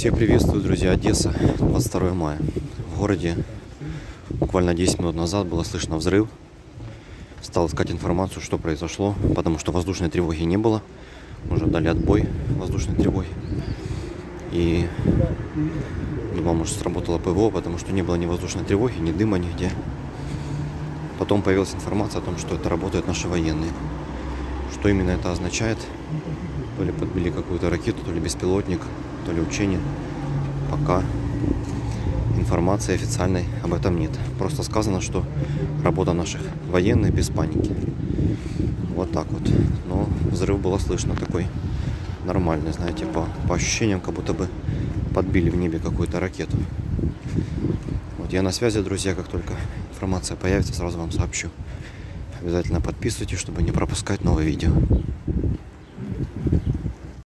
Всех приветствую, друзья. Одесса, 22 мая. В городе буквально 10 минут назад было слышно взрыв. Стал искать информацию, что произошло, потому что воздушной тревоги не было. Уже дали отбой воздушной тревоги. И думал, может сработало ПВО, потому что не было ни воздушной тревоги, ни дыма нигде. Потом появилась информация о том, что это работают наши военные. Что именно это означает? То ли подбили какую-то ракету, то ли беспилотник, то ли учение. Пока информации официальной об этом нет. Просто сказано, что работа наших военных без паники. Вот так вот. Но взрыв было слышно такой нормальный, знаете, по, по ощущениям, как будто бы подбили в небе какую-то ракету. Вот я на связи, друзья, как только информация появится, сразу вам сообщу. Обязательно подписывайтесь, чтобы не пропускать новые видео.